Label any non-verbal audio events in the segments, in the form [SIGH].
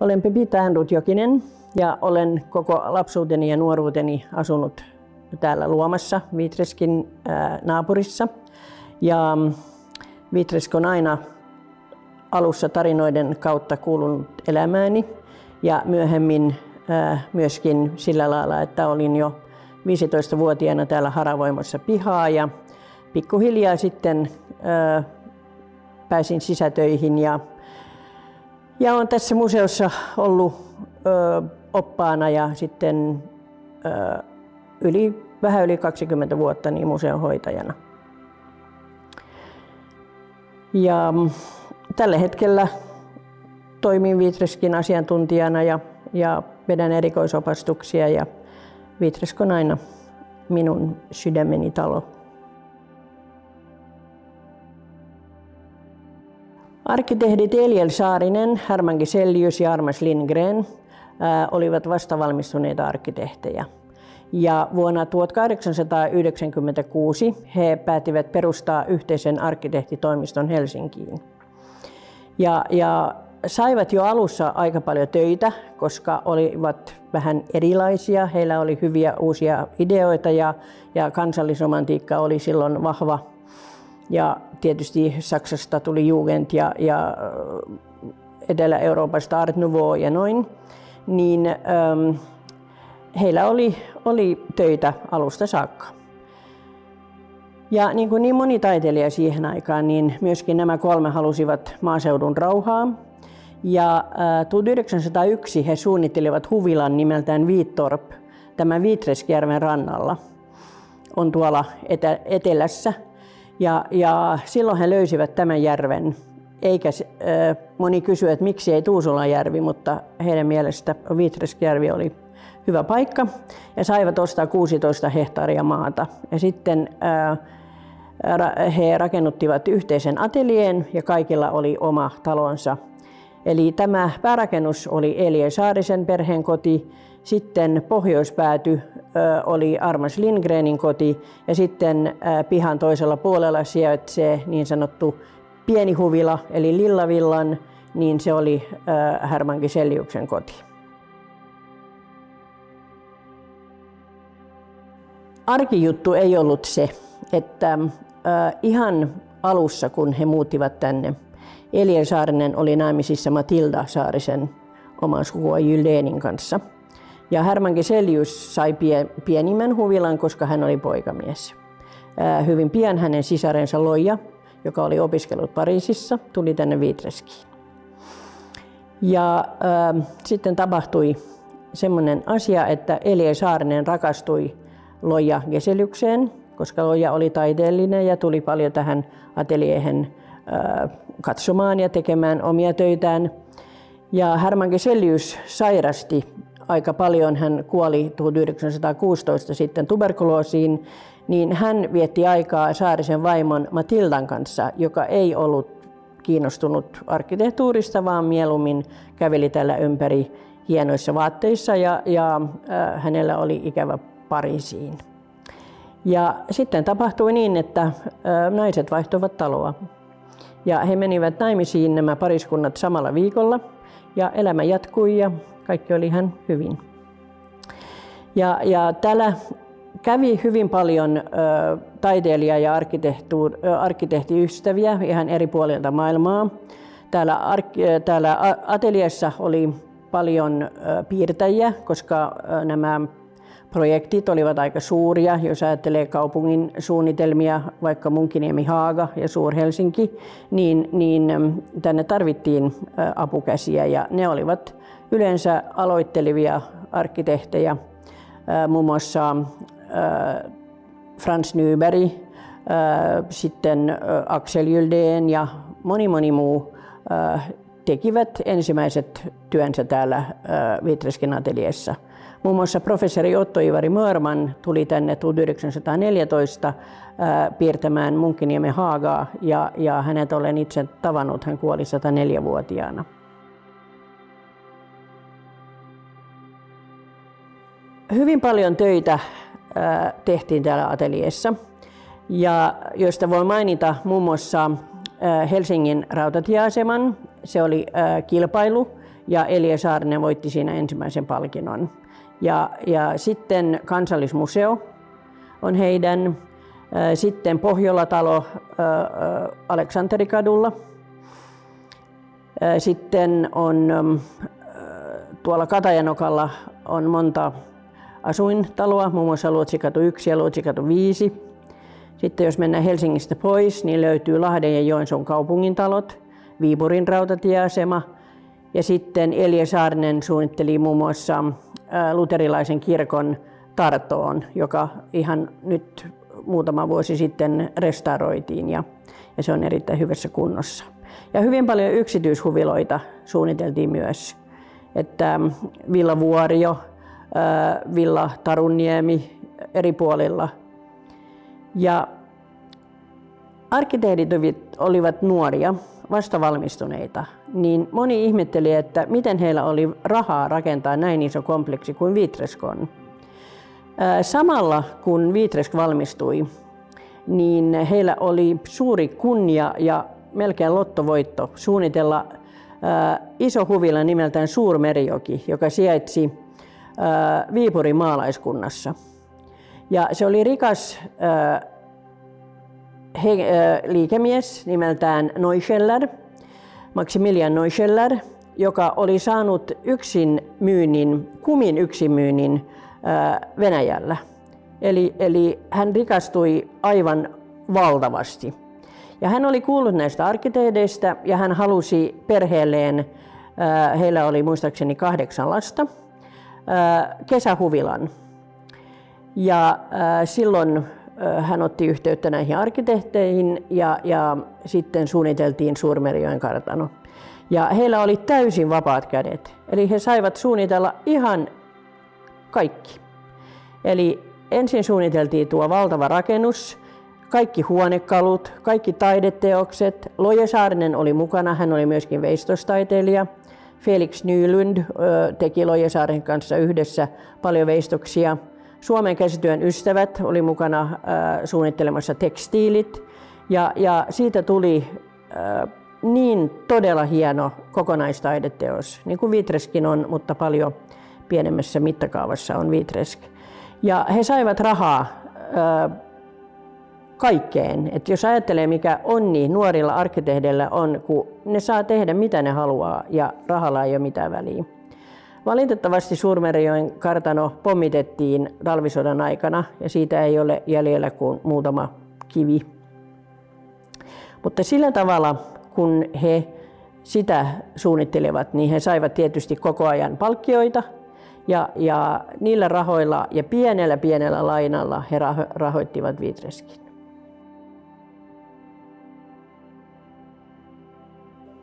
Olen Pepita Andrut Jokinen ja olen koko lapsuuteni ja nuoruuteni asunut täällä Luomassa, Vitreskin naapurissa. Ja Vitresk on aina alussa tarinoiden kautta kuulunut elämääni ja myöhemmin myöskin sillä lailla, että olin jo 15-vuotiaana täällä haravoimassa pihaa ja pikkuhiljaa sitten pääsin sisätöihin ja, ja olen tässä museossa ollut ö, oppaana ja sitten ö, yli, vähän yli 20 vuotta niin museon hoitajana. Ja tällä hetkellä toimin Vitreskin asiantuntijana ja, ja vedän erikoisopastuksia ja Vitresk on aina minun sydämeni talo. Arkkitehdit Eliel Saarinen, Herman Giselius ja Armas Lindgren ää, olivat vastavalmistuneita arkkitehtejä. Ja vuonna 1896 he päättivät perustaa yhteisen arkkitehtitoimiston Helsinkiin. Ja, ja saivat jo alussa aika paljon töitä, koska olivat vähän erilaisia. Heillä oli hyviä uusia ideoita ja, ja kansallisromantiikka oli silloin vahva ja tietysti Saksasta tuli Jugend ja, ja Etelä-Euroopasta Art Nouveau ja noin, niin ähm, heillä oli, oli töitä alusta saakka. Ja niin kuin niin moni taiteilija siihen aikaan, niin myöskin nämä kolme halusivat maaseudun rauhaa. Ja äh, 1901 he suunnittelivat huvilan nimeltään Viittorp, tämä Viitreskjärven rannalla. On tuolla etelässä ja, ja silloin he löysivät tämän järven. Eikä äh, moni kysy, että miksi ei Tuusulanjärvi, mutta heidän mielestä Viitreskjärvi oli hyvä paikka ja saivat ostaa 16 hehtaaria maata. Ja sitten äh, he rakennuttivat yhteisen ateljeen ja kaikilla oli oma talonsa. Eli tämä päärakennus oli Elie Saarisen perheen koti, sitten pohjoispääty oli Armas Lindgrenin koti ja sitten pihan toisella puolella sijaitsee niin sanottu pieni huvila eli Lillavillan, niin se oli Herman Giseliuksen koti. Arkijuttu ei ollut se, että ihan alussa kun he muuttivat tänne, Elien Saarinen oli naimisissa Matilda Saarisen oman sukua Jyldenin kanssa – ja Herman Geselius sai pie, pienimmän huvilan, koska hän oli poikamies. Hyvin pian hänen sisarensa Loija, joka oli opiskellut Pariisissa, tuli tänne Vitreskiin. Ja äh, sitten tapahtui semmoinen asia, että Elie Saarinen rakastui Loija Geselykseen, koska Loija oli taiteellinen ja tuli paljon tähän ateliehen äh, katsomaan ja tekemään omia töitään. Ja Herman Geselius sairasti aika paljon, hän kuoli 1916 sitten tuberkuloosiin, niin hän vietti aikaa Saarisen vaimon Matildan kanssa, joka ei ollut kiinnostunut arkkitehtuurista, vaan mieluummin käveli tällä ympäri hienoissa vaatteissa ja, ja äh, hänellä oli ikävä Pariisiin. Ja sitten tapahtui niin, että äh, naiset vaihtoivat taloa. Ja he menivät naimisiin nämä pariskunnat samalla viikolla ja elämä jatkui ja kaikki oli ihan hyvin. Ja, ja täällä kävi hyvin paljon ö, taiteilija- ja arkkitehtiystäviä ihan eri puolilta maailmaa. Täällä, täällä ateliassa oli paljon ö, piirtäjiä, koska ö, nämä projektit olivat aika suuria. Jos ajattelee kaupungin suunnitelmia, vaikka Munkiniemi, Haaga ja Suur-Helsinki, niin, niin tänne tarvittiin apukäsiä ja ne olivat yleensä aloittelevia arkkitehtejä, muun muassa Franz Nyberg, sitten Axel Jyldeen ja moni moni muu tekivät ensimmäiset työnsä täällä Vitreskin ateliessa. Muun muassa professori Otto Ivari Mörman tuli tänne 1914 piirtämään Munkkiniemen Haagaa ja, ja hänet olen itse tavannut, hän kuoli 104-vuotiaana. Hyvin paljon töitä tehtiin täällä ateliessa, ja joista voi mainita muun muassa Helsingin rautatieaseman. Se oli kilpailu ja Elia Saarinen voitti siinä ensimmäisen palkinnon. Ja, ja sitten kansallismuseo on heidän, sitten Pohjola-talo Aleksanterikadulla. Sitten on tuolla Katajanokalla on monta asuintaloa, muun muassa Luotsikatu 1 ja Luotsikatu 5. Sitten jos mennään Helsingistä pois, niin löytyy Lahden ja Joensuun kaupungin talot, Viipurin rautatieasema ja sitten Elia Saarinen suunnitteli muun muassa luterilaisen kirkon Tartoon, joka ihan nyt muutama vuosi sitten restauroitiin ja, ja se on erittäin hyvässä kunnossa. Ja hyvin paljon yksityishuviloita suunniteltiin myös, että Villa Vuorio, Villa Tarunniemi eri puolilla. Ja arkkitehdit olivat nuoria, vastavalmistuneita, niin moni ihmetteli, että miten heillä oli rahaa rakentaa näin iso kompleksi kuin Vitresk on. Samalla kun Vitresk valmistui, niin heillä oli suuri kunnia ja melkein lottovoitto suunnitella iso huvila nimeltään Suurmerijoki, joka sijaitsi Viipurin maalaiskunnassa. Ja se oli rikas he, liikemies nimeltään Neuscheller, Maximilian Neuscheller, joka oli saanut yksin myynnin, kumin yksin myynnin Venäjällä. Eli, eli hän rikastui aivan valtavasti. Ja hän oli kuullut näistä arkkitehdeistä ja hän halusi perheelleen, heillä oli muistaakseni kahdeksan lasta, kesähuvilan. Ja silloin hän otti yhteyttä näihin arkkitehteihin ja, ja sitten suunniteltiin Suurmerijoen kartano. Ja heillä oli täysin vapaat kädet. Eli he saivat suunnitella ihan kaikki. Eli ensin suunniteltiin tuo valtava rakennus, kaikki huonekalut, kaikki taideteokset. Loje Saarinen oli mukana, hän oli myöskin veistostaiteilija. Felix Nylund teki Loje Saaren kanssa yhdessä paljon veistoksia. Suomen käsityön ystävät oli mukana suunnittelemassa tekstiilit ja, ja siitä tuli niin todella hieno kokonaistaideteos, niin kuin Vitreskin on, mutta paljon pienemmässä mittakaavassa on Vitresk. Ja he saivat rahaa kaikkeen. Et jos ajattelee, mikä onni nuorilla arkkitehdeillä on, kun ne saa tehdä mitä ne haluaa ja rahalla ei ole mitään väliä. Valitettavasti Suurmerijoen kartano pommitettiin talvisodan aikana ja siitä ei ole jäljellä kuin muutama kivi. Mutta sillä tavalla, kun he sitä suunnittelevat, niin he saivat tietysti koko ajan palkkioita ja, ja niillä rahoilla ja pienellä pienellä lainalla he rahoittivat Vitreskin.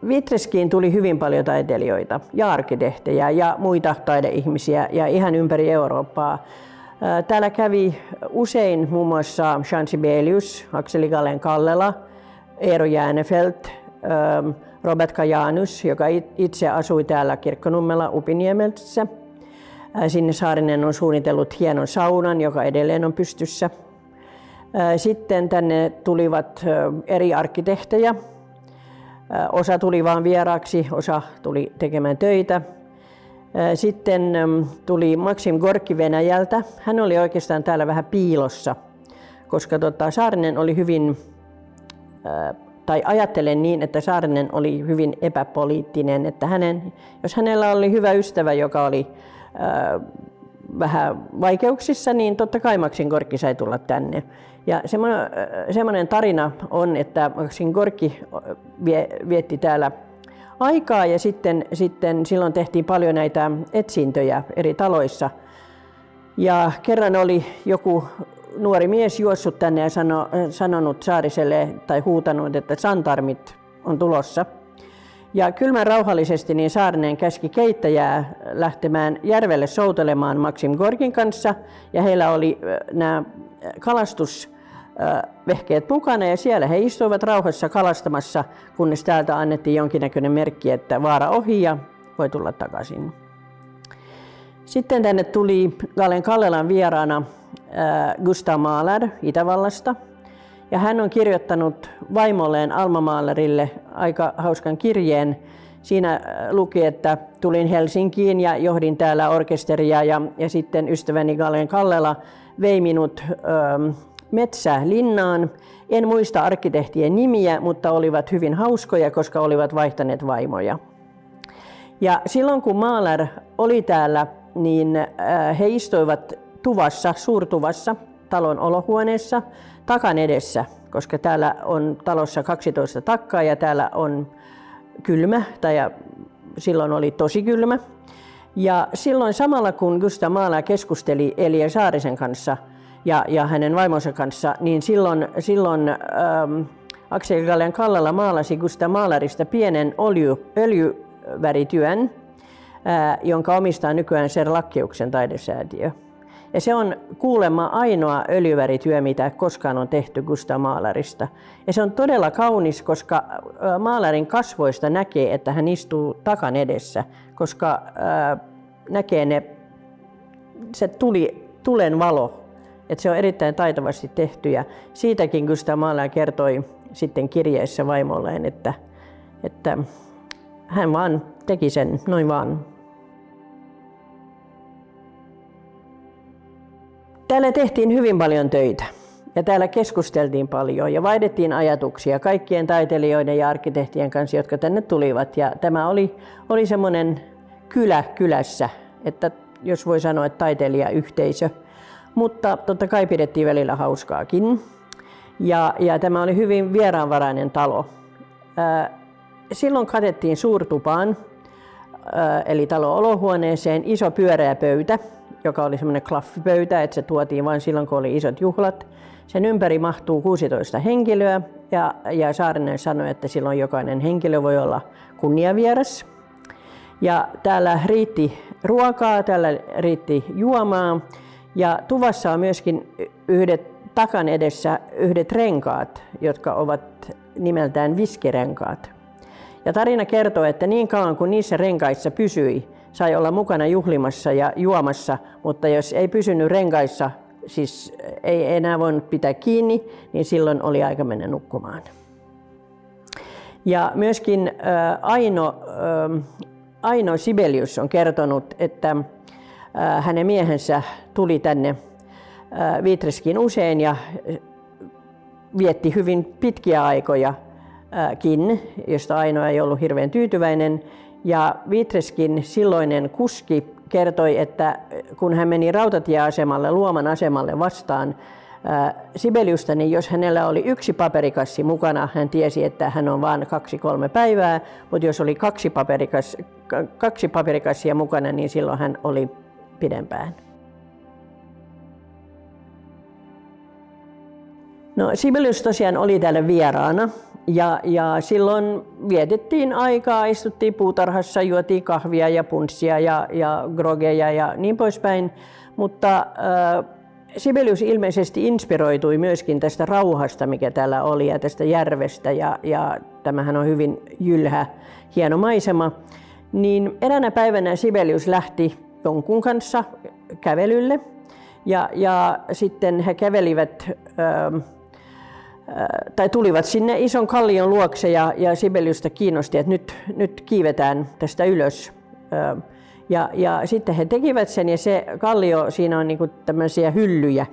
Vitreskiin tuli hyvin paljon taiteilijoita ja arkkitehtejä ja muita taideihmisiä ja ihan ympäri Eurooppaa. Täällä kävi usein muun muassa Jean Sibelius, Akseli Gallen Kallela, Eero Jäänefelt, Robert Kajanus, joka itse asui täällä Kirkkonummella Upiniemelssä. Sinne Saarinen on suunnitellut hienon saunan, joka edelleen on pystyssä. Sitten tänne tulivat eri arkkitehtejä, Osa tuli vain vieraaksi, osa tuli tekemään töitä. Sitten tuli Maxim Gorki Venäjältä. Hän oli oikeastaan täällä vähän piilossa, koska tota, Saarinen oli hyvin, tai ajattelen niin, että Saarinen oli hyvin epäpoliittinen, että hänen, jos hänellä oli hyvä ystävä, joka oli vähän vaikeuksissa, niin totta kai Maxim Gorki sai tulla tänne. Ja semmoinen tarina on, että Maxim Gorki vietti täällä aikaa ja sitten, sitten silloin tehtiin paljon näitä etsintöjä eri taloissa. Ja kerran oli joku nuori mies juossut tänne ja sano, sanonut Saariselle tai huutanut, että santarmit on tulossa. Ja kylmän rauhallisesti niin Saarinen käski keittäjää lähtemään järvelle soutelemaan Maxim Gorkin kanssa. Ja heillä oli nämä kalastusvehkeet mukana ja siellä he istuivat rauhassa kalastamassa, kunnes täältä annettiin jonkinnäköinen merkki, että vaara ohi ja voi tulla takaisin. Sitten tänne tuli Galen Kallelan vieraana Gustav Mahler Itävallasta – ja hän on kirjoittanut vaimolleen Alma Mahlerille aika hauskan kirjeen, Siinä luki, että tulin Helsinkiin ja johdin täällä orkesteria ja, ja sitten ystäväni Galen Kallela vei minut ö, metsää linnaan. En muista arkkitehtien nimiä, mutta olivat hyvin hauskoja, koska olivat vaihtaneet vaimoja. Ja silloin kun Maalar oli täällä, niin he istuivat tuvassa, suurtuvassa, talon olohuoneessa, takan edessä, koska täällä on talossa 12 takkaa ja täällä on kylmä, tai silloin oli tosi kylmä. Ja silloin samalla kun Gustav Mahler keskusteli Elia Saarisen kanssa ja, ja hänen vaimonsa kanssa, niin silloin, silloin ähm, Aksel Gallen Kallala maalasi Gustav Mahlerista pienen öljy, öljyvärityön, äh, jonka omistaa nykyään Serlakkiuksen taidesäätiö. Ja se on kuulemma ainoa öljyvärityö, mitä koskaan on tehty Gustav Maalarista. Ja se on todella kaunis, koska Maalarin kasvoista näkee, että hän istuu takan edessä, koska näkee ne, se tuli, tulen valo. Että se on erittäin taitavasti tehty ja siitäkin Gustav Mahler kertoi sitten kirjeessä vaimolleen, että, että hän vaan teki sen noin vaan Täällä tehtiin hyvin paljon töitä ja täällä keskusteltiin paljon ja vaihdettiin ajatuksia kaikkien taiteilijoiden ja arkkitehtien kanssa, jotka tänne tulivat. Ja tämä oli, oli semmoinen kylä kylässä, että jos voi sanoa, että taiteilijayhteisö. Mutta totta kai pidettiin välillä hauskaakin. Ja, ja tämä oli hyvin vieraanvarainen talo. Silloin katettiin suurtupaan, eli talo olohuoneeseen, iso pyöreä pöytä, joka oli semmoinen klaffipöytä, että se tuotiin vain silloin, kun oli isot juhlat. Sen ympäri mahtuu 16 henkilöä ja, ja Saarinen sanoi, että silloin jokainen henkilö voi olla kunniavieras. Ja täällä riitti ruokaa, täällä riitti juomaa ja tuvassa on myöskin yhdet takan edessä yhdet renkaat, jotka ovat nimeltään viskirenkaat. Ja tarina kertoo, että niin kauan kuin niissä renkaissa pysyi, sai olla mukana juhlimassa ja juomassa, mutta jos ei pysynyt renkaissa, siis ei enää voinut pitää kiinni, niin silloin oli aika mennä nukkumaan. Ja myöskin Aino, Aino Sibelius on kertonut, että hänen miehensä tuli tänne Vitreskin usein ja vietti hyvin pitkiä aikoja kin, josta Aino ei ollut hirveän tyytyväinen. Ja Vitreskin silloinen kuski kertoi, että kun hän meni rautatieasemalle, Luoman asemalle vastaan Sibeliusta, niin jos hänellä oli yksi paperikassi mukana, hän tiesi, että hän on vain kaksi-kolme päivää, mutta jos oli kaksi, paperikas, kaksi paperikassia mukana, niin silloin hän oli pidempään. No, Sibelius tosiaan oli täällä vieraana ja, ja silloin vietettiin aikaa, istuttiin puutarhassa, juotiin kahvia ja punssia ja, ja grogeja ja niin poispäin. Mutta äh, Sibelius ilmeisesti inspiroitui myöskin tästä rauhasta, mikä täällä oli ja tästä järvestä ja, ja tämähän on hyvin jylhä, hieno maisema. Niin eräänä päivänä Sibelius lähti jonkun kanssa kävelylle ja, ja sitten he kävelivät tai tulivat sinne ison kallion luokse ja, ja Sibeliusta kiinnosti, että nyt, nyt kiivetään tästä ylös. Ja, ja sitten he tekivät sen ja se kallio, siinä on niin tämmöisiä hyllyjä.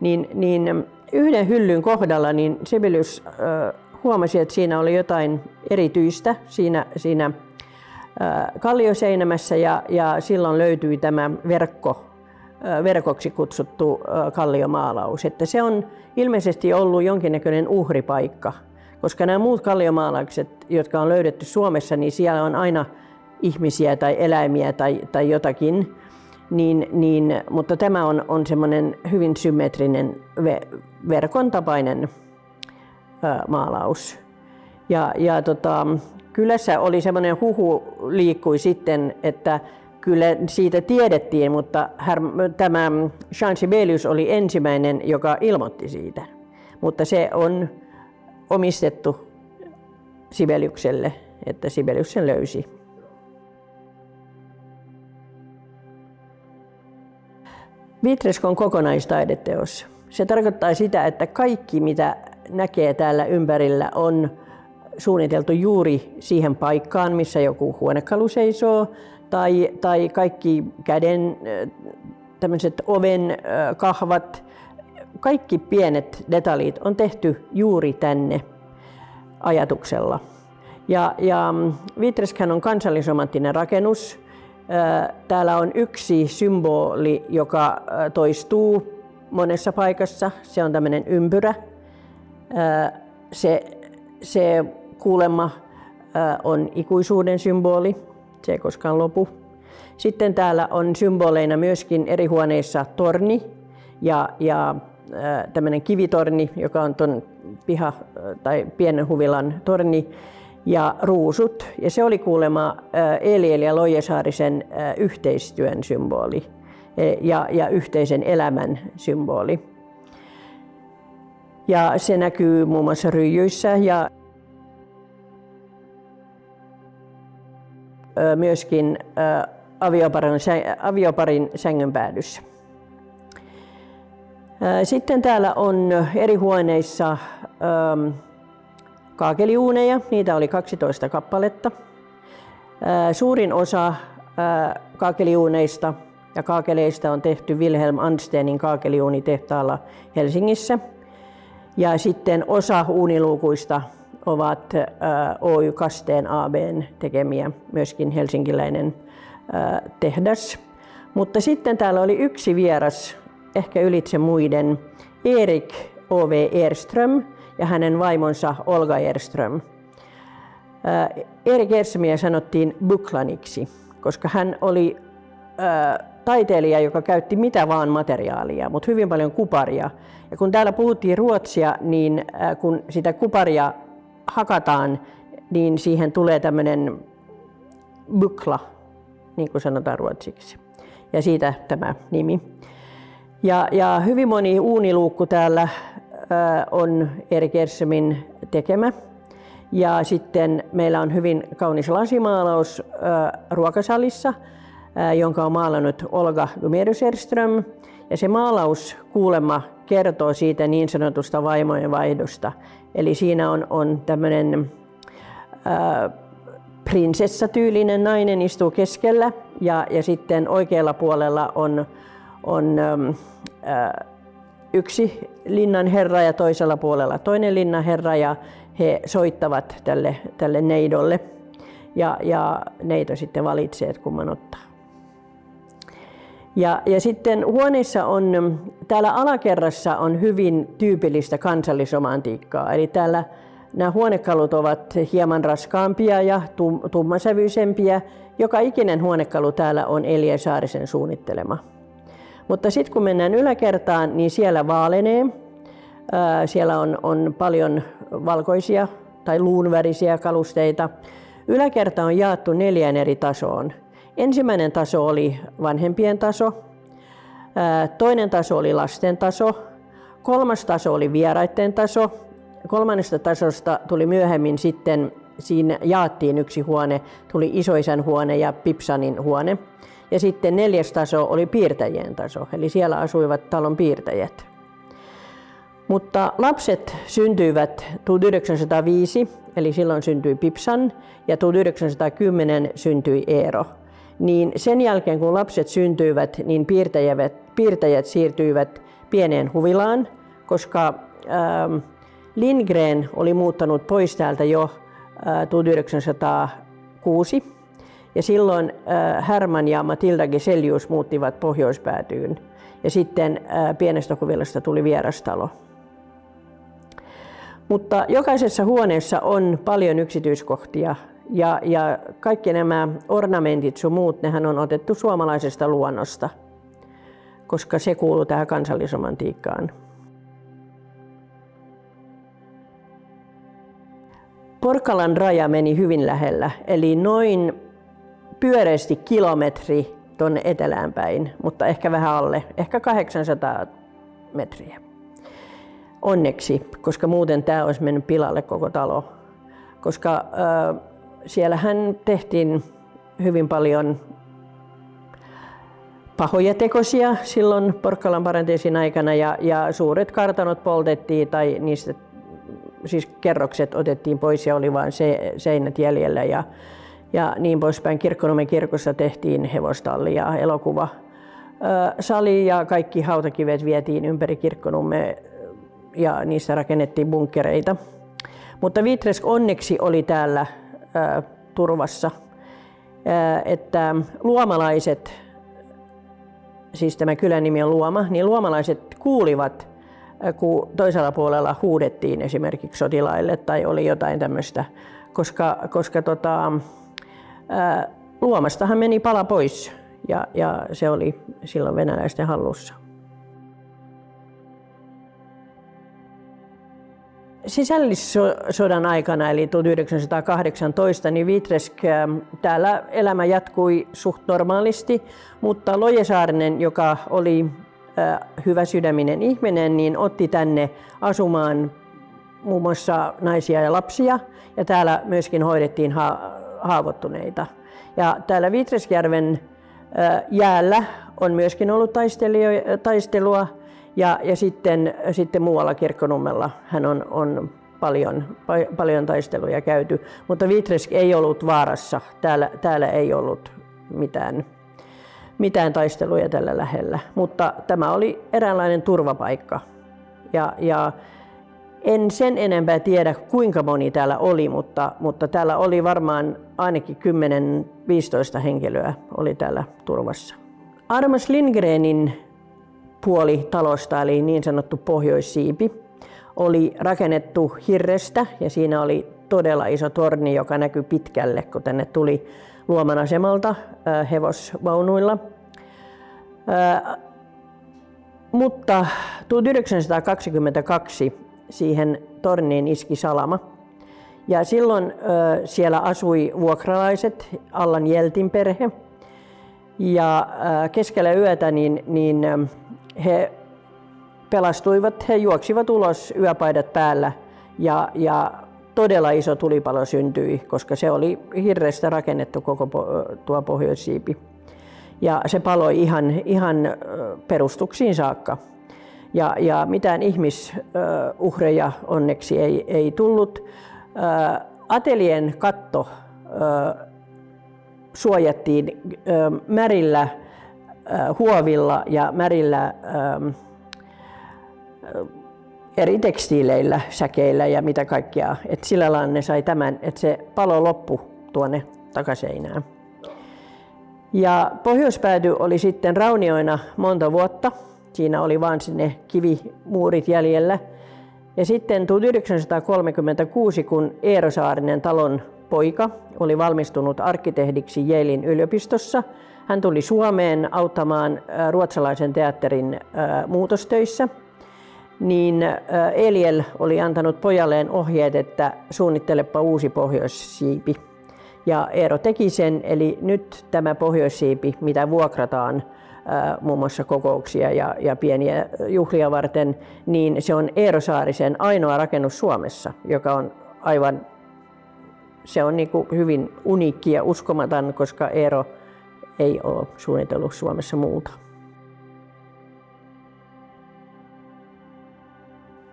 Niin, niin yhden hyllyn kohdalla niin Sibelius huomasi, että siinä oli jotain erityistä siinä, siinä kallioseinämässä ja, ja silloin löytyi tämä verkko, verkoksi kutsuttu kalliomaalaus. Että se on ilmeisesti ollut jonkinnäköinen uhripaikka, koska nämä muut kalliomaalaukset, jotka on löydetty Suomessa, niin siellä on aina ihmisiä tai eläimiä tai, tai jotakin. Niin, niin, mutta tämä on, on semmoinen hyvin symmetrinen ve, verkon tapainen maalaus. Ja, ja tota, kylässä oli semmoinen huhu liikkui sitten, että kyllä siitä tiedettiin, mutta tämä Jean Sibelius oli ensimmäinen, joka ilmoitti siitä. Mutta se on omistettu Sibeliukselle, että Sibelius sen löysi. Vitresko on kokonaistaideteos. Se tarkoittaa sitä, että kaikki mitä näkee täällä ympärillä on suunniteltu juuri siihen paikkaan, missä joku huonekalu seisoo, tai, tai kaikki käden tämmöiset oven kahvat, kaikki pienet detaljit on tehty juuri tänne ajatuksella. Ja, ja Vitreskhän on kansallisomanttinen rakennus. Täällä on yksi symboli, joka toistuu monessa paikassa. Se on tämmöinen ympyrä. Se, se kuulemma on ikuisuuden symboli. Se ei koskaan lopu. Sitten täällä on symboleina myöskin eri huoneissa torni ja, ja tämmöinen kivitorni, joka on tuon piha- tai pienen huvilan torni, ja ruusut. Ja se oli kuulemma Eliel ja Lojesaarisen yhteistyön symboli e, ja, ja yhteisen elämän symboli. Ja se näkyy muun muassa ryijyissä ja myöskin avioparin, avioparin sängyn päädyssä. Sitten täällä on eri huoneissa kaakeliuuneja, niitä oli 12 kappaletta. Suurin osa kaakeliuuneista ja kaakeleista on tehty Wilhelm Ansteinin kaakeliuunitehtaalla Helsingissä. Ja sitten osa uuniluukuista ovat Oy Kasteen ABn tekemiä, myöskin helsinkiläinen tehdas. Mutta sitten täällä oli yksi vieras, ehkä ylitse muiden, Erik O.V. Erström ja hänen vaimonsa Olga Erström. Erik Erströmiä sanottiin Buklaniksi, koska hän oli taiteilija, joka käytti mitä vaan materiaalia, mutta hyvin paljon kuparia. Ja kun täällä puhuttiin ruotsia, niin kun sitä kuparia hakataan, niin siihen tulee tämmöinen bukla, niin kuin sanotaan ruotsiksi. Ja siitä tämä nimi. Ja, ja hyvin moni uuniluukku täällä on Erik Ersemin tekemä. Ja sitten meillä on hyvin kaunis lasimaalaus ruokasalissa, jonka on maalannut Olga Gumerus-Erström. Ja se maalaus kuulemma kertoo siitä niin sanotusta vaimojen vaihdosta. Eli siinä on, on tämmöinen prinsessatyylinen nainen istuu keskellä ja, ja sitten oikealla puolella on, on ää, yksi linnan herra ja toisella puolella toinen linnan herra ja he soittavat tälle, tälle neidolle ja, ja neito sitten valitsee, että kumman ottaa. Ja, ja sitten huoneissa on, täällä alakerrassa on hyvin tyypillistä kansallisomantiikkaa, eli täällä Nämä huonekalut ovat hieman raskaampia ja tummasävyisempiä. Joka ikinen huonekalu täällä on Elie Saarisen suunnittelema. Mutta sitten kun mennään yläkertaan, niin siellä vaalenee. Siellä on, on paljon valkoisia tai luunvärisiä kalusteita. Yläkerta on jaettu neljään eri tasoon. Ensimmäinen taso oli vanhempien taso, toinen taso oli lasten taso, kolmas taso oli vieraiden taso kolmannesta tasosta tuli myöhemmin sitten, siinä jaattiin yksi huone, tuli isoisän huone ja Pipsanin huone. Ja sitten neljäs taso oli piirtäjien taso, eli siellä asuivat talon piirtäjät. Mutta lapset syntyivät 1905, eli silloin syntyi Pipsan, ja 1910 syntyi Eero. Niin sen jälkeen kun lapset syntyivät, niin piirtäjät, piirtäjät siirtyivät pieneen huvilaan, koska ähm, Lindgren oli muuttanut pois täältä jo 1906 ja silloin Herman ja Matilda Geselius muuttivat pohjoispäätyyn. Ja sitten pienestä huvilasta tuli vierastalo. Mutta jokaisessa huoneessa on paljon yksityiskohtia ja, ja kaikki nämä ornamentit sun muut, nehän on otettu suomalaisesta luonnosta, koska se kuuluu tähän kansallisomantiikkaan. Porkalan raja meni hyvin lähellä, eli noin pyöreästi kilometri tuonne etelään päin, mutta ehkä vähän alle, ehkä 800 metriä. Onneksi, koska muuten tämä olisi mennyt pilalle koko talo. Koska äh, siellähän tehtiin hyvin paljon turvassa, että luomalaiset, siis tämä kylän nimi on Luoma, niin luomalaiset kuulivat, kun toisella puolella huudettiin esimerkiksi sotilaille tai oli jotain tämmöistä, koska, koska tota, Luomastahan meni pala pois ja, ja se oli silloin venäläisten hallussa. Sisällissodan aikana, eli 1918, niin Vitresk, ähm, täällä elämä jatkui suht normaalisti, mutta Lojesaarinen, joka oli äh, hyvä sydäminen ihminen, niin otti tänne asumaan muun muassa naisia ja lapsia, ja täällä myöskin hoidettiin haavoittuneita. Ja täällä Vitreskjärven äh, jäällä on myöskin ollut taistelua, ja, ja sitten, sitten muualla kirkkonummella hän on, on paljon, paljon taisteluja käyty, mutta Vitresk ei ollut vaarassa. Täällä, täällä ei ollut mitään, mitään taisteluja tällä lähellä, mutta tämä oli eräänlainen turvapaikka. Ja, ja en sen enempää tiedä, kuinka moni täällä oli, mutta, mutta täällä oli varmaan ainakin 10-15 henkilöä oli täällä turvassa. Armas Lindgrenin puoli talosta, eli niin sanottu pohjoissiipi, oli rakennettu hirrestä ja siinä oli todella iso torni, joka näkyi pitkälle, kun tänne tuli Luoman asemalta hevosvaunuilla. Mutta 1922 siihen torniin iski salama. Ja silloin siellä asui vuokralaiset, Allan Jeltin perhe. Ja keskellä yötä niin, niin he pelastuivat, he juoksivat ulos yöpaidat päällä ja, ja todella iso tulipalo syntyi, koska se oli hirrestä rakennettu koko tuo pohjoissiipi. Ja se paloi ihan, ihan perustuksiin saakka. Ja, ja mitään ihmisuhreja onneksi ei, ei tullut. Atelien katto suojattiin märillä huovilla ja märillä eri tekstiileillä, säkeillä ja mitä kaikkea. Et sillä lailla ne sai tämän, että se palo loppu tuonne takaseinään. Ja pohjoispääty oli sitten raunioina monta vuotta. Siinä oli vain sinne kivimuurit jäljellä. Ja sitten 1936, kun Eero Saarinen talon poika oli valmistunut arkkitehdiksi Jeelin yliopistossa, hän tuli Suomeen auttamaan ruotsalaisen teatterin muutostöissä. Niin Eliel oli antanut pojalleen ohjeet, että suunnittelepa uusi pohjoissiipi. Ja Eero teki sen, eli nyt tämä pohjoissiipi, mitä vuokrataan muun muassa kokouksia ja, ja pieniä juhlia varten, niin se on Eero Saarisen ainoa rakennus Suomessa, joka on aivan, se on niin hyvin uniikki ja uskomaton, koska Eero ei ole suunnitellut Suomessa muuta.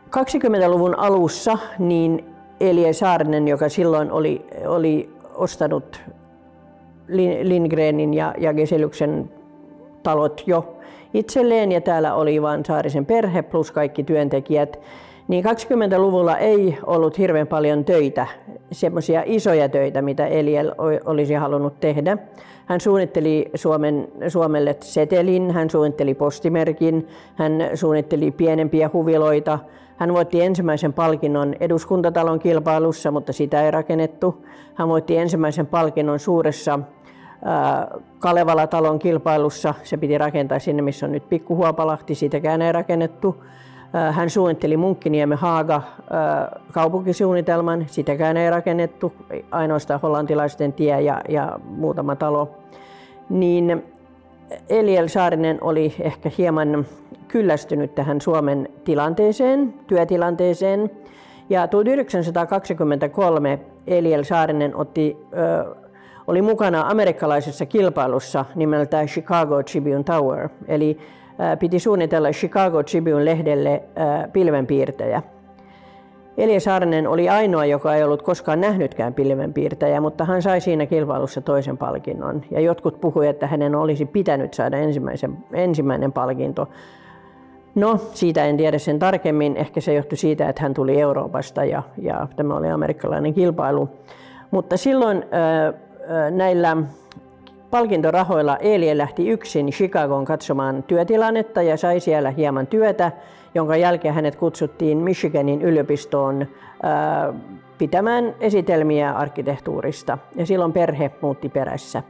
20-luvun alussa niin Elie Saarinen, joka silloin oli, oli ostanut Lindgrenin ja, ja Geselyksen talot jo itselleen ja täällä oli vain Saarisen perhe plus kaikki työntekijät, niin 20-luvulla ei ollut hirveän paljon töitä, semmoisia isoja töitä, mitä Eliel olisi halunnut tehdä. Hän suunnitteli Suomen, Suomelle setelin, hän suunnitteli postimerkin, hän suunnitteli pienempiä huviloita. Hän voitti ensimmäisen palkinnon eduskuntatalon kilpailussa, mutta sitä ei rakennettu. Hän voitti ensimmäisen palkinnon suuressa Kalevala-talon kilpailussa. Se piti rakentaa sinne, missä on nyt Pikkuhuopalahti, sitäkään ei rakennettu. Hän suunnitteli Munkkiniemen Haaga kaupunkisuunnitelman, sitäkään ei rakennettu, ainoastaan hollantilaisten tie ja, ja muutama talo. Niin Eliel Saarinen oli ehkä hieman kyllästynyt tähän Suomen tilanteeseen, työtilanteeseen. Ja 1923 Eliel Saarinen otti, ö, oli mukana amerikkalaisessa kilpailussa nimeltä Chicago Tribune Tower, eli piti suunnitella Chicago Tribune-lehdelle pilvenpiirtejä. Elia Saarinen oli ainoa, joka ei ollut koskaan nähnytkään pilvenpiirtäjää, mutta hän sai siinä kilpailussa toisen palkinnon. Ja jotkut puhuivat, että hänen olisi pitänyt saada ensimmäisen, ensimmäinen palkinto. No, siitä en tiedä sen tarkemmin. Ehkä se johtui siitä, että hän tuli Euroopasta ja, ja tämä oli amerikkalainen kilpailu. Mutta silloin äh, näillä palkintorahoilla Elie lähti yksin Chicagoon katsomaan työtilannetta ja sai siellä hieman työtä, jonka jälkeen hänet kutsuttiin Michiganin yliopistoon ää, pitämään esitelmiä arkkitehtuurista. Ja silloin perhe muutti perässä.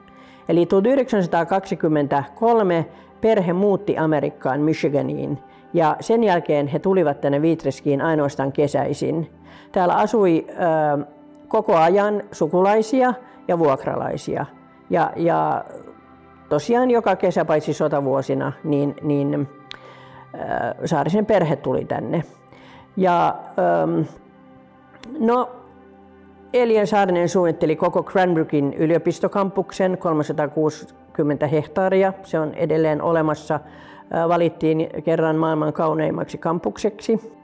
Eli 1923 perhe muutti Amerikkaan Michiganiin ja sen jälkeen he tulivat tänne Vitreskiin ainoastaan kesäisin. Täällä asui ää, koko ajan sukulaisia ja vuokralaisia. Ja, ja tosiaan joka kesä, paitsi sotavuosina, niin, niin äh, Saarisen perhe tuli tänne. Ja ähm, no, Elian Saarinen suunnitteli koko Cranbrookin yliopistokampuksen, 360 hehtaaria. Se on edelleen olemassa. Valittiin kerran maailman kauneimmaksi kampukseksi.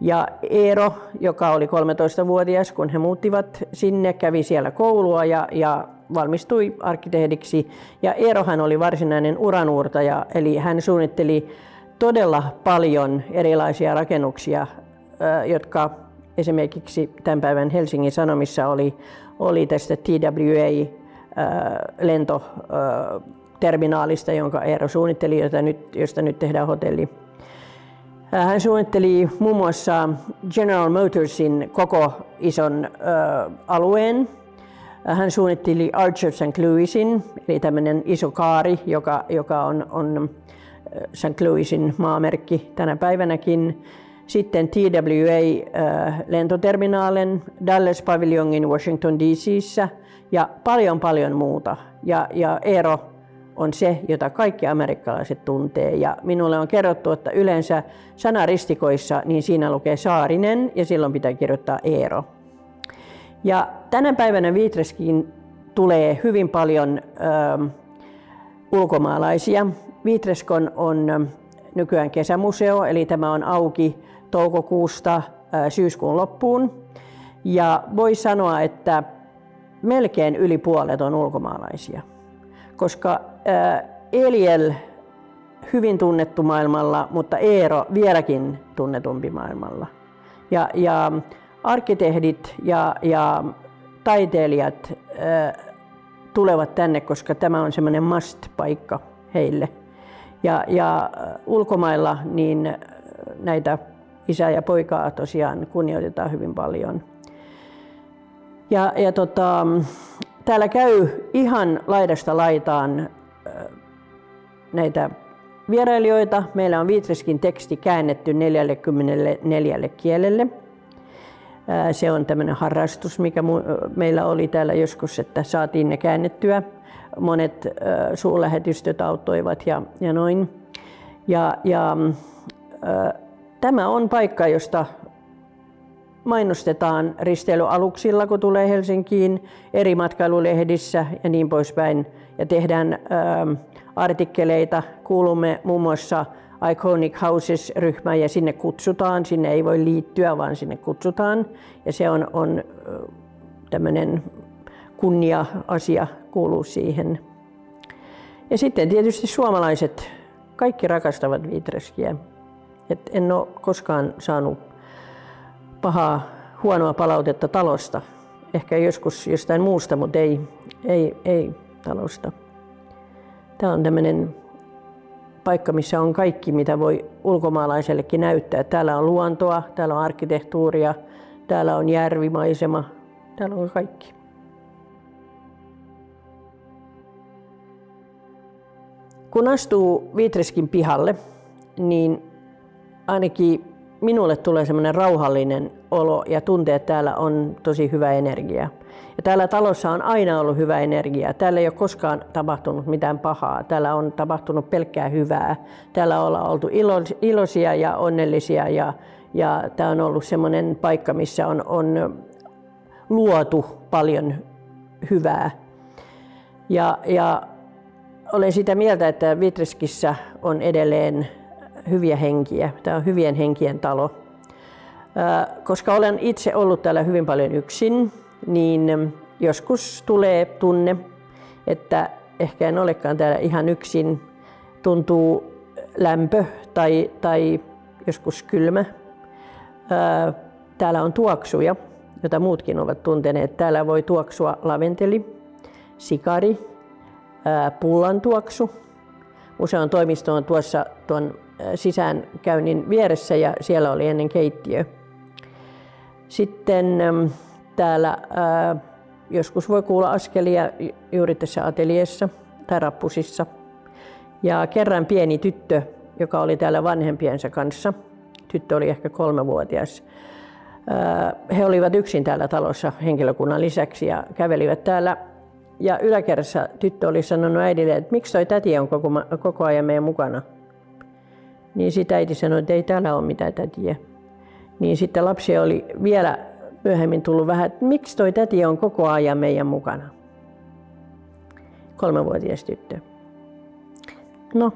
Ja Eero, joka oli 13-vuotias, kun he muuttivat sinne, kävi siellä koulua ja, ja valmistui arkkitehdiksi. Ja Eerohan oli varsinainen uranuurtaja, eli hän suunnitteli todella paljon erilaisia rakennukksia, jotka esimerkiksi tämän päivän Helsingin Sanomissa oli, oli tästä TWA-lentoterminaalista, jonka Eero suunnitteli, jota josta nyt tehdään hotelli. Äh, hän suunnitteli muun muassa General Motorsin koko ison ö, alueen. Äh, hän suunnitteli Archer St. Louisin, eli tämmöinen iso kaari, joka, joka on, on St. Louisin maamerkki tänä päivänäkin. Sitten TWA-lentoterminaalin, Dallas Paviliongin Washington DCissä ja paljon paljon muuta. Ja, ja Eero on se, jota kaikki amerikkalaiset tuntee. Ja minulle on kerrottu, että yleensä sanaristikoissa niin siinä lukee Saarinen ja silloin pitää kirjoittaa Eero. Ja tänä päivänä Vitreskin tulee hyvin paljon ö, ulkomaalaisia. Vitreskon on nykyään kesämuseo, eli tämä on auki toukokuusta ö, syyskuun loppuun. Ja voi sanoa, että melkein yli puolet on ulkomaalaisia koska Eliel hyvin tunnettu maailmalla, mutta Eero vieläkin tunnetumpi maailmalla. Ja, ja arkkitehdit ja, ja taiteilijat äh, tulevat tänne, koska tämä on semmoinen must-paikka heille. Ja, ja ulkomailla niin näitä isää ja poikaa tosiaan kunnioitetaan hyvin paljon. Ja, ja tota, Täällä käy ihan laidasta laitaan näitä vierailijoita. Meillä on Viitreskin teksti käännetty 44 kielelle. Se on tämmöinen harrastus, mikä meillä oli täällä joskus, että saatiin ne käännettyä. Monet suulähetystöt auttoivat ja, ja noin. Ja, ja, tämä on paikka, josta mainostetaan risteilyaluksilla, kun tulee Helsinkiin, eri matkailulehdissä ja niin poispäin. Ja tehdään artikkeleita. Kuulumme muun muassa Iconic Houses-ryhmään ja sinne kutsutaan. Sinne ei voi liittyä, vaan sinne kutsutaan. Ja se on, on tämmöinen kunnia-asia kuuluu siihen. Ja sitten tietysti suomalaiset, kaikki rakastavat Vitreskiä. Et en ole koskaan saanut pahaa, huonoa palautetta talosta. Ehkä joskus jostain muusta, mutta ei, ei, ei talosta. Tämä on tämmöinen paikka, missä on kaikki, mitä voi ulkomaalaisellekin näyttää. Täällä on luontoa, täällä on arkkitehtuuria, täällä on järvimaisema, täällä on kaikki. Kun astuu Vitreskin pihalle, niin ainakin minulle tulee semmoinen rauhallinen olo ja tuntee, että täällä on tosi hyvä energia. Ja täällä talossa on aina ollut hyvä energia. Täällä ei ole koskaan tapahtunut mitään pahaa. Täällä on tapahtunut pelkkää hyvää. Täällä ollaan oltu iloisia ja onnellisia ja, ja tämä on ollut semmoinen paikka, missä on, on luotu paljon hyvää. Ja, ja olen sitä mieltä, että Vitreskissä on edelleen hyviä henkiä. Tämä on hyvien henkien talo. Koska olen itse ollut täällä hyvin paljon yksin, niin joskus tulee tunne, että ehkä en olekaan täällä ihan yksin. Tuntuu lämpö tai, tai joskus kylmä. Täällä on tuoksuja, joita muutkin ovat tunteneet. Täällä voi tuoksua laventeli, sikari, pullan tuoksu. Museon toimisto on tuossa tuon sisäänkäynnin vieressä ja siellä oli ennen keittiö. Sitten täällä joskus voi kuulla askelia juuri tässä ateliessa tai rappusissa. Ja kerran pieni tyttö, joka oli täällä vanhempiensa kanssa, tyttö oli ehkä kolmevuotias, he olivat yksin täällä talossa henkilökunnan lisäksi ja kävelivät täällä. Ja yläkerrassa tyttö oli sanonut äidille, että miksi toi täti on koko, koko ajan meidän mukana. Niin sitten äiti sanoi, että ei täällä ole mitään tätiä. Niin sitten lapsi oli vielä myöhemmin tullut vähän, että miksi toi täti on koko ajan meidän mukana. Kolmevuotias tyttö. No,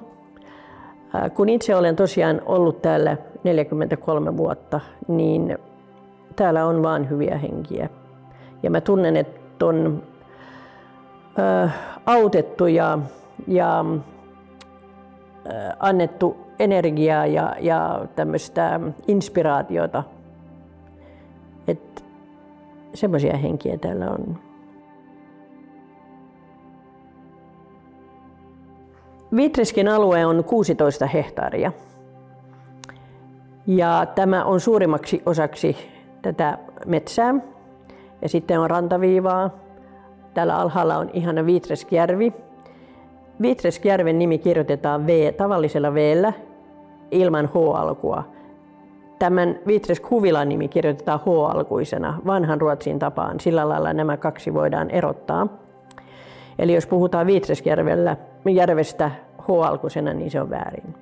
kun itse olen tosiaan ollut täällä 43 vuotta, niin täällä on vain hyviä henkiä. Ja mä tunnen, että on äh, autettu ja, ja äh, annettu energiaa ja, ja tämmöistä inspiraatiota. Että semmoisia henkiä täällä on. Vitreskin alue on 16 hehtaaria. Ja tämä on suurimmaksi osaksi tätä metsää. Ja sitten on rantaviivaa. Täällä alhaalla on ihana Viitreskjärvi. Viitreskjärven nimi kirjoitetaan V tavallisella v ilman H-alkua. Tämän Vitresk Huvilan nimi kirjoitetaan H-alkuisena vanhan ruotsin tapaan. Sillä lailla nämä kaksi voidaan erottaa. Eli jos puhutaan Viitreskjärvestä H-alkuisena, niin se on väärin.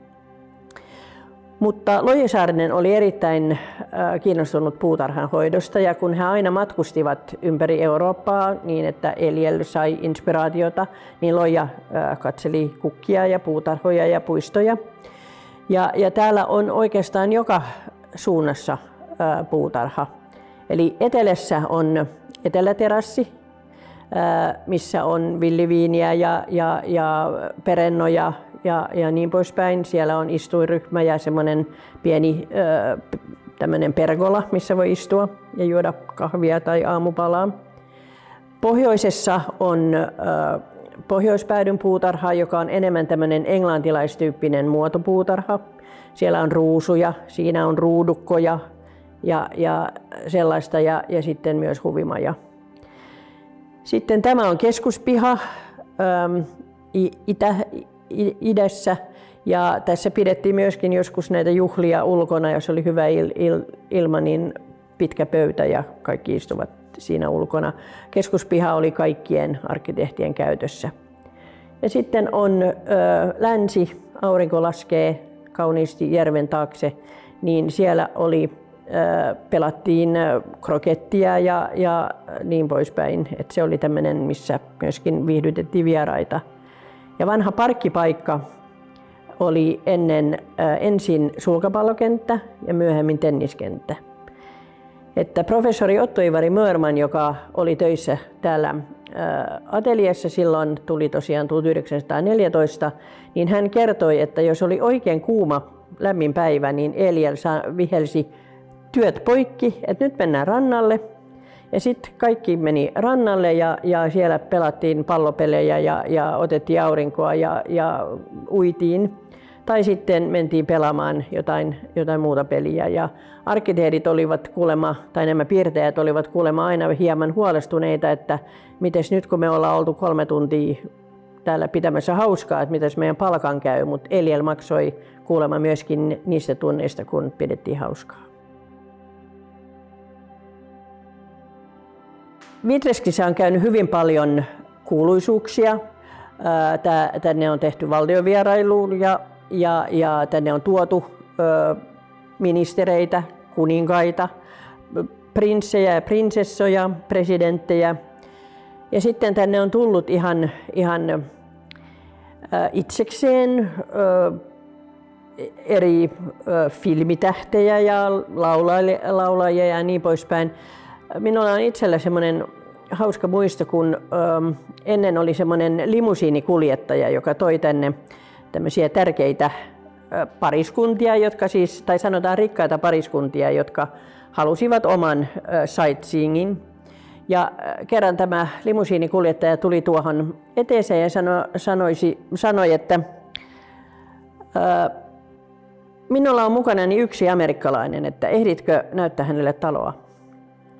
Mutta Lojesaarinen oli erittäin äh, kiinnostunut puutarhan hoidosta ja kun he aina matkustivat ympäri Eurooppaa niin, että Eliel sai inspiraatiota, niin Loja äh, katseli kukkia ja puutarhoja ja puistoja. Ja, ja täällä on oikeastaan joka suunnassa puutarha. Eli etelässä on eteläterassi, missä on villiviiniä ja, ja, ja perennoja ja, ja niin poispäin. Siellä on istuiryhmä ja semmoinen pieni tämmöinen pergola, missä voi istua ja juoda kahvia tai aamupalaa. Pohjoisessa on pohjoispäädyn puutarha, joka on enemmän tämmöinen englantilaistyyppinen muotopuutarha. Siellä on ruusuja, siinä on ruudukkoja ja, ja sellaista ja, ja sitten myös huvimaja. Sitten tämä on keskuspiha ähm, itä, idässä ja tässä pidettiin myöskin joskus näitä juhlia ulkona, jos oli hyvä il, il, ilma, niin pitkä pöytä ja kaikki istuvat siinä ulkona. Keskuspiha oli kaikkien arkkitehtien käytössä. Ja sitten on ö, länsi, aurinko laskee kauniisti järven taakse, niin siellä oli pelattiin krokettia ja, ja niin poispäin. Et se oli tämmöinen, missä myöskin viihdytettiin vieraita. Ja vanha parkkipaikka oli ennen ensin sulkapallokenttä ja myöhemmin tenniskenttä. Että professori Otto Ivari Mörman, joka oli töissä täällä ateliessa silloin, tuli tosiaan 1914, niin hän kertoi, että jos oli oikein kuuma, lämmin päivä, niin Eliel vihelsi työt poikki, että nyt mennään rannalle. Ja sitten kaikki meni rannalle ja, ja siellä pelattiin pallopelejä ja, ja otettiin aurinkoa ja, ja uitiin. Tai sitten mentiin pelaamaan jotain, jotain muuta peliä. Ja arkkitehdit olivat kuulema, tai nämä piirtäjät olivat kuulema aina hieman huolestuneita, että miten nyt kun me ollaan oltu kolme tuntia täällä pitämässä hauskaa, että miten meidän palkan käy, mutta Eliel maksoi kuulemma myöskin niistä tunneista, kun pidettiin hauskaa. Vitreskissä on käynyt hyvin paljon kuuluisuuksia. Tänne on tehty valtiovierailuun ja, ja, tänne on tuotu ministereitä, kuninkaita, prinssejä ja prinsessoja, presidenttejä. Ja sitten tänne on tullut ihan, ihan itsekseen eri filmitähtejä ja laulajia ja niin poispäin. Minulla on itsellä semmoinen hauska muisto, kun ennen oli semmoinen limusiinikuljettaja, joka toi tänne tämmöisiä tärkeitä pariskuntia, jotka siis, tai sanotaan rikkaita pariskuntia, jotka halusivat oman sightseeingin. Ja kerran tämä limusiinikuljettaja tuli tuohon eteeseen ja sano, sanoisi, sanoi, että minulla on mukanani yksi amerikkalainen, että ehditkö näyttää hänelle taloa?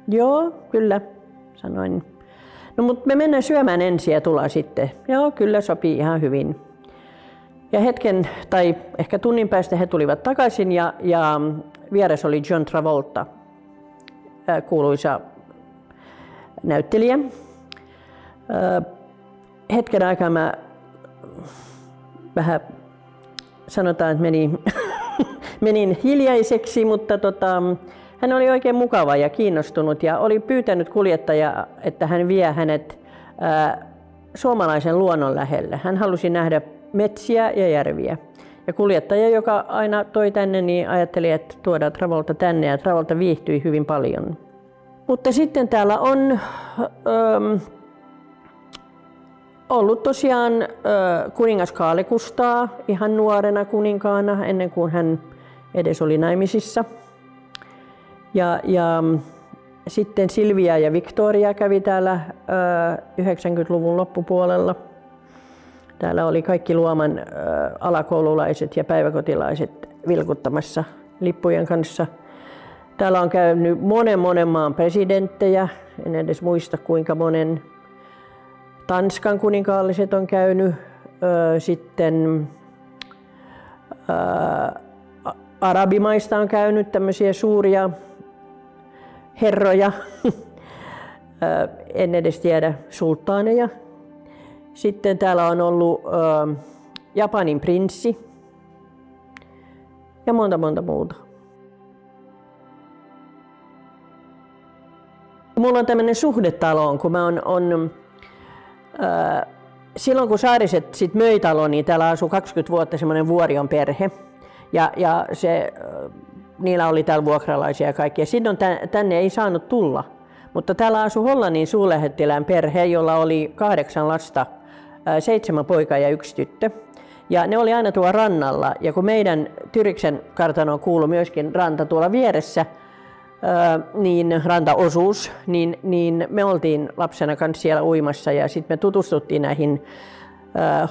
Joo, kyllä, sanoin. No mutta me mennään syömään ensin ja tullaan sitten. Joo, kyllä sopii ihan hyvin. Ja hetken tai ehkä tunnin päästä he tulivat takaisin ja, ja vieressä oli John Travolta, kuuluisa näyttelijä. Hetken aikaa mä vähän sanotaan, että menin, [LAUGHS] menin hiljaiseksi, mutta tota, hän oli oikein mukava ja kiinnostunut ja oli pyytänyt kuljettaja, että hän vie hänet ää, suomalaisen luonnon lähelle. Hän halusi nähdä metsiä ja järviä. Ja kuljettaja, joka aina toi tänne, niin ajatteli, että tuodaan Travolta tänne ja Travolta viihtyi hyvin paljon. Mutta sitten täällä on ähm, ollut tosiaan äh, kuningas Kaalekustaa ihan nuorena kuninkaana ennen kuin hän edes oli naimisissa. Ja, ja sitten Silvia ja Victoria kävi täällä äh, 90-luvun loppupuolella. Täällä oli kaikki Luoman alakoululaiset ja päiväkotilaiset vilkuttamassa lippujen kanssa. Täällä on käynyt monen monen maan presidenttejä, en edes muista kuinka monen. Tanskan kuninkaalliset on käynyt, sitten arabimaista on käynyt tämmöisiä suuria herroja, [LAUGHS] en edes tiedä, sultaaneja, sitten täällä on ollut äh, Japanin prinssi ja monta monta muuta. Mulla on tämmöinen suhdetalo, kun mä on, on äh, silloin kun Saariset sit möi talon, niin täällä asui 20 vuotta semmoinen vuorion perhe. Ja, ja se, niillä oli täällä vuokralaisia ja kaikki. Sinne tänne ei saanut tulla. Mutta täällä asui Hollannin suurlähettilään perhe, jolla oli kahdeksan lasta seitsemän poikaa ja yksi tyttö. Ja ne oli aina tuolla rannalla. Ja kun meidän Tyriksen kartanoon kuului myöskin ranta tuolla vieressä, niin rantaosuus, niin, niin me oltiin lapsena kanssa siellä uimassa ja sitten me tutustuttiin näihin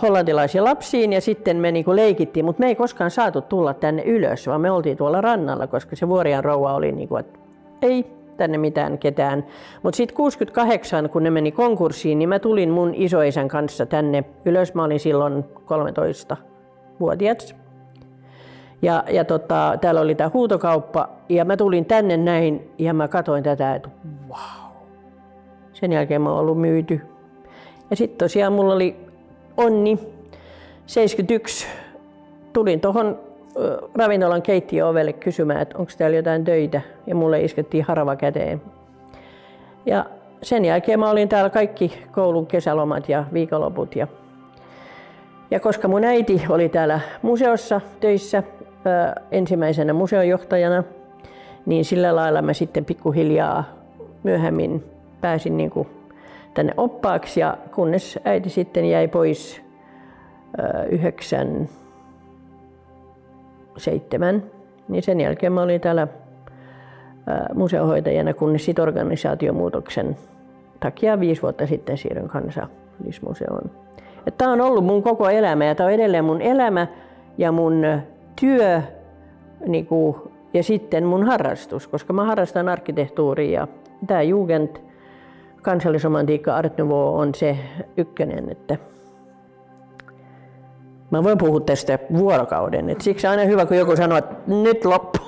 hollantilaisiin lapsiin ja sitten me niinku leikittiin, mutta me ei koskaan saatu tulla tänne ylös, vaan me oltiin tuolla rannalla, koska se vuorian rouva oli niinku, että ei, tänne mitään ketään. Mutta sitten 68, kun ne meni konkurssiin, niin mä tulin mun isoisän kanssa tänne ylös. Mä olin silloin 13-vuotias. Ja, ja tota, täällä oli tämä huutokauppa ja mä tulin tänne näin ja mä katsoin tätä, että wow. Sen jälkeen mä oon ollut myyty. Ja sitten tosiaan mulla oli onni. 71 tulin tuohon ravintolan keittiöovelle kysymään, että onko täällä jotain töitä, ja mulle iskettiin harava käteen. Ja sen jälkeen mä olin täällä kaikki koulun kesälomat ja viikonloput. Ja, ja koska mun äiti oli täällä museossa töissä ensimmäisenä museojohtajana, niin sillä lailla mä sitten pikkuhiljaa myöhemmin pääsin niin kuin tänne oppaaksi, ja kunnes äiti sitten jäi pois yhdeksän seitsemän, niin sen jälkeen mä olin täällä museohoitajana, kunnes sit organisaatiomuutoksen takia viisi vuotta sitten siirryn kansallismuseoon. Tämä on ollut mun koko elämä ja tämä on edelleen mun elämä ja mun työ niin kuin, ja sitten mun harrastus, koska mä harrastan arkkitehtuuria ja tämä Jugend, kansallisromantiikka, Art Nouveau on se ykkönen, että Mä voin puhua tästä vuorokauden. Et siksi aina hyvä, kun joku sanoo, että nyt loppu.